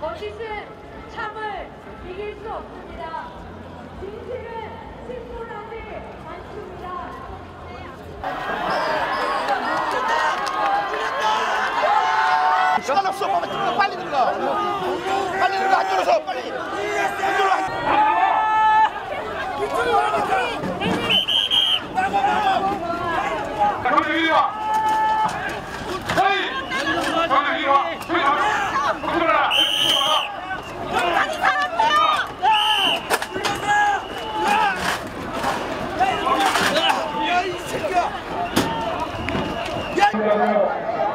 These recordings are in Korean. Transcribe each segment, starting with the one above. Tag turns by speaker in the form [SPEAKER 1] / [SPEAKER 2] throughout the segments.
[SPEAKER 1] 거짓은 참을 이길 수 없습니다. 진실은 승부하지 않습니다.
[SPEAKER 2] 시간 없어. 빨리 들어가. 빨리 들어가. 안 들어서 빨리. 안 들어가.
[SPEAKER 3] 정정 이리 와. 저희 정정 이리 와. 저희 가. 들어라.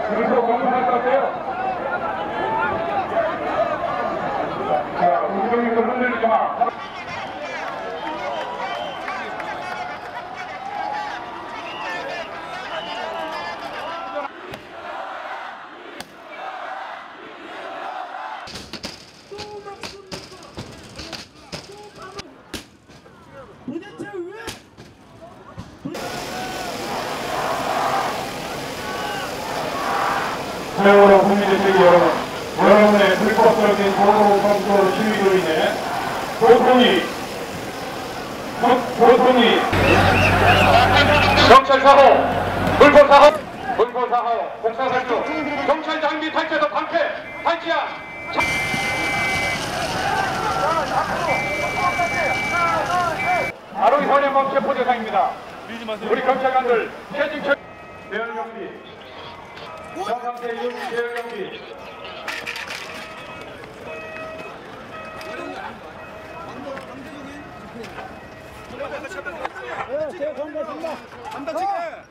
[SPEAKER 3] 그래서 공부할 것 같아요. 자, 우정이 좀 흔들리지 마. 사랑하는 국민의식 여러분, 여러분의 불법적인 도로 검토 시위로 인해 고- 고통이 경찰 사고, 불법 사고, 불법 사고, 공사 살주, 경찰 장비 탈취도 방패, 탈취야. 바로 이 선행범 체포 대상입니다. 우리 경찰관들 최진 처 대열 경비, 정상태 이용 대열 경비. 강제적인 집회. 제가 간다, 간다. 간다,